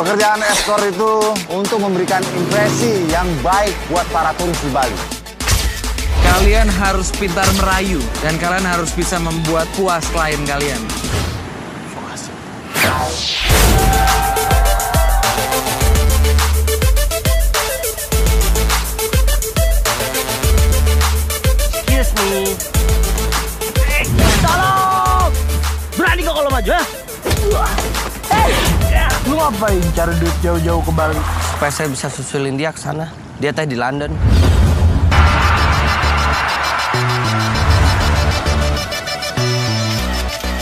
Pekerjaan escort itu untuk memberikan impresi yang baik buat para turis di Bali. Kalian harus pintar merayu dan kalian harus bisa membuat puas klien kalian. Excuse me. Tolong! Berani kok kalau maju, ya? Lu ngapain cari duit jauh-jauh ke Bali? Supaya saya bisa susulin dia ke sana. Dia teh di London.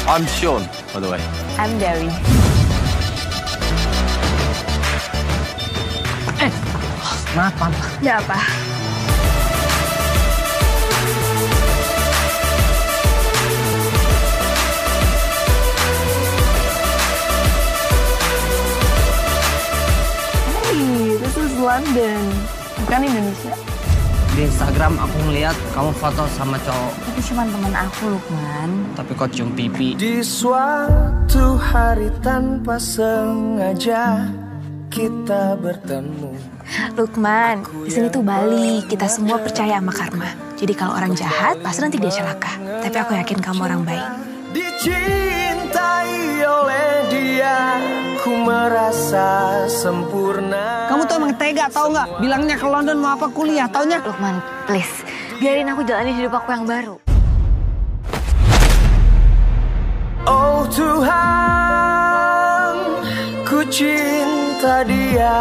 I'm Sean, by the way. I'm Dewi. Maaf, maaf. Ada apa? London. Bukan Indonesia. Di Instagram aku ngeliat kamu foto sama cowok. Itu cuma teman aku, Lukman. Tapi kok cium pipi. Di suatu hari tanpa sengaja kita bertemu. Lukman, di sini tuh Bali. Kita semua percaya sama karma. Jadi kalau orang jahat, pasti nanti dia celaka. Tapi aku yakin kamu orang baik. Dicintai oleh dia, ku merasa sempurna. Kamu tuh emang tega tau nggak? Bilangnya ke London mau apa kuliah, taunya? Lukman, please. Biarin aku jalanin hidup aku yang baru. Oh Tuhan, ku cinta dia,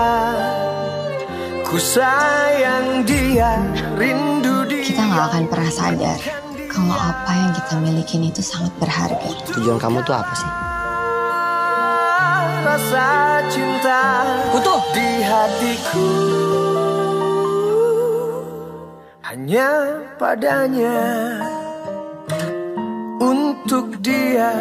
ku sayang dia, rindu dia. Kita nggak akan pernah sadar kalau apa yang kita milikin itu sangat berharga. Tujuan kamu tuh apa sih? Rasa cinta Butuh. di hatiku hanya padanya untuk dia.